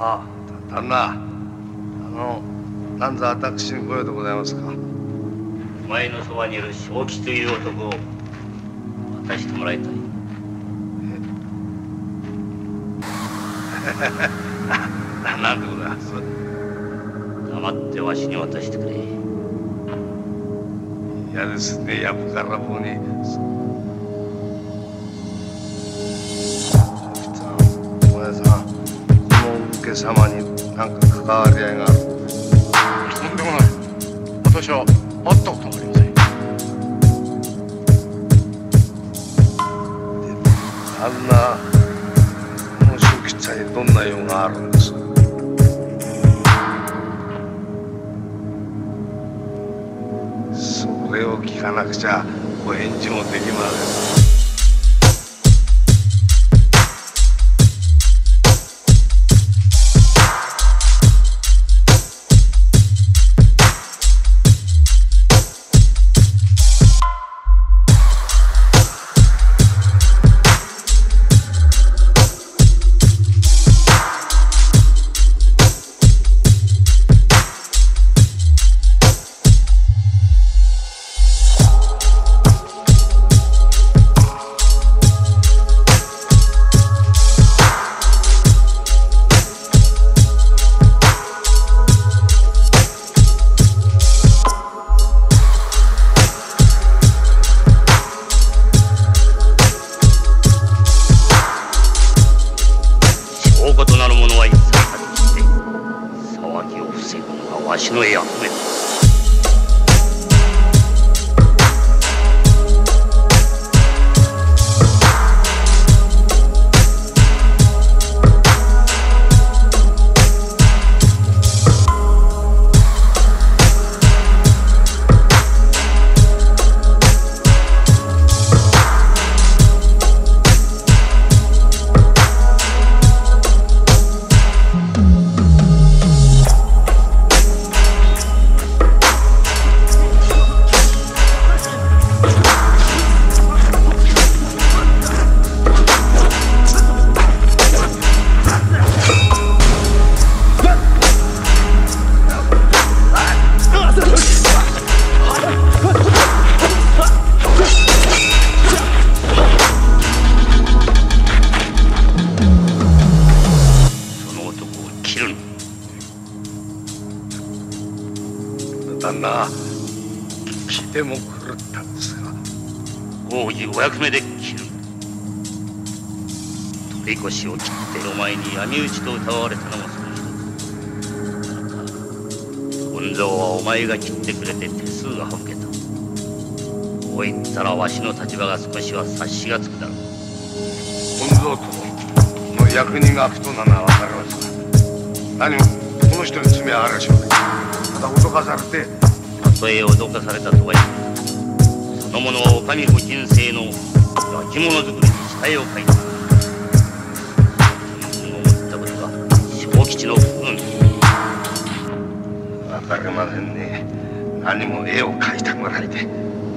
ああ旦那。あのなんぞ私にご用でございますか？お前のそばにいる正吉という男を渡してもらいたい。なんでございます？黙ってわしに渡してくれ。嫌ですねやぶから棒に。お前さんこの受け様に何か関わり合いがあるとんでもない私は会ったことがありませんあんなこの正吉さんにどんな用があるんですそれを聞かなくちゃお返事もできませんぐのがわし旦那聞いても狂ったんですが。王子お役目で切る。取り越しを切ってお前に闇討ちと疑われたのもその一つ。本蔵はお前が切ってくれて手数が省けたこう言ったらわしの立場が少しは察しがつくだろう。本蔵との役人が悪となのは分かります。が何もこの人に罪はあるでしょうねただ脅かされて。たとえ脅かされたとはいえその者はお上ご人生の焼き物作りに下絵を描いた。自分の思ったことが小吉の不運。分かりませんね。何も絵を描いたぐらいで。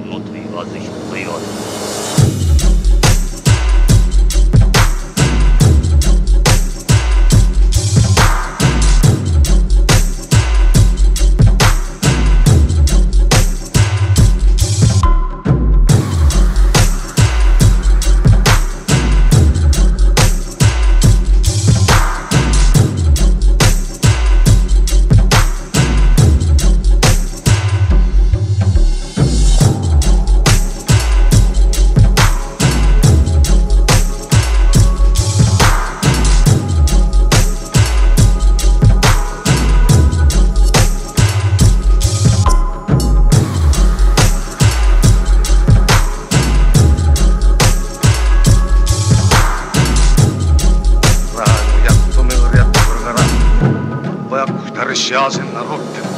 物と言わず人と言わずまあ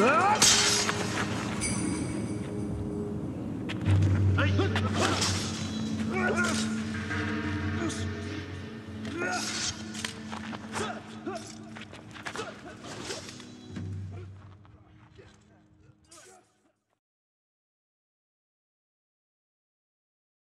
Ah!